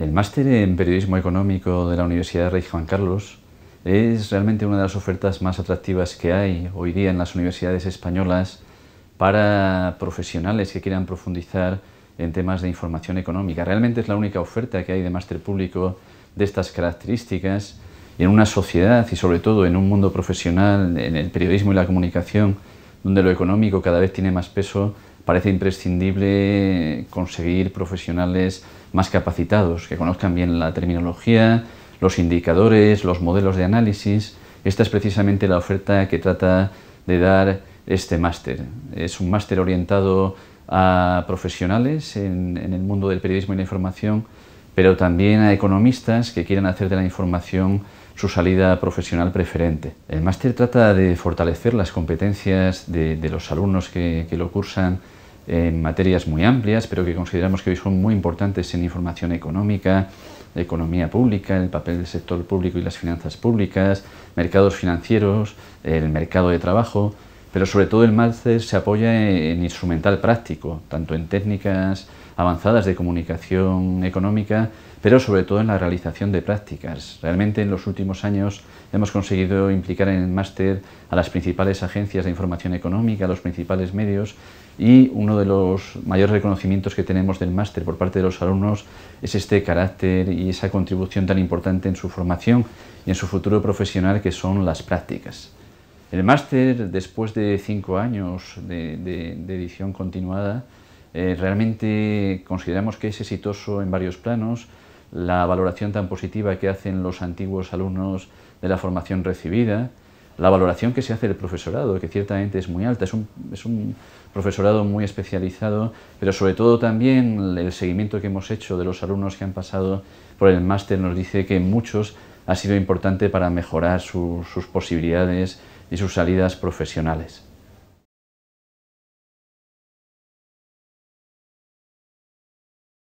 El máster en periodismo económico de la Universidad Rey Juan Carlos es realmente una de las ofertas más atractivas que hay hoy día en las universidades españolas para profesionales que quieran profundizar en temas de información económica. Realmente es la única oferta que hay de máster público de estas características en una sociedad y sobre todo en un mundo profesional, en el periodismo y la comunicación, donde lo económico cada vez tiene más peso, parece imprescindible conseguir profesionales más capacitados, que conozcan bien la terminología, los indicadores, los modelos de análisis. Esta es precisamente la oferta que trata de dar este máster. Es un máster orientado a profesionales en, el mundo del periodismo y la información, pero también a economistas que quieran hacer de la información su salida profesional preferente. El máster trata de fortalecer las competencias de, los alumnos que, que lo cursan en materias muy amplias, pero que consideramos que hoy son muy importantes en información económica, economía pública, el papel del sector público y las finanzas públicas, mercados financieros, el mercado de trabajo, pero sobre todo el máster se apoya en instrumental práctico, tanto en técnicas avanzadas de comunicación económica, pero sobre todo en la realización de prácticas. Realmente en los últimos años hemos conseguido implicar en el máster a las principales agencias de información económica, a los principales medios y uno de los mayores reconocimientos que tenemos del máster por parte de los alumnos es este carácter y esa contribución tan importante en su formación y en su futuro profesional que son las prácticas. El máster, después de cinco años de, edición continuada, eh, realmente consideramos que es exitoso en varios planos. La valoración tan positiva que hacen los antiguos alumnos de la formación recibida, la valoración que se hace del profesorado, que ciertamente es muy alta, es un, es un, profesorado muy especializado, pero sobre todo también el seguimiento que hemos hecho de los alumnos que han pasado por el máster nos dice que muchos ha sido importante para mejorar sus posibilidades y sus salidas profesionales.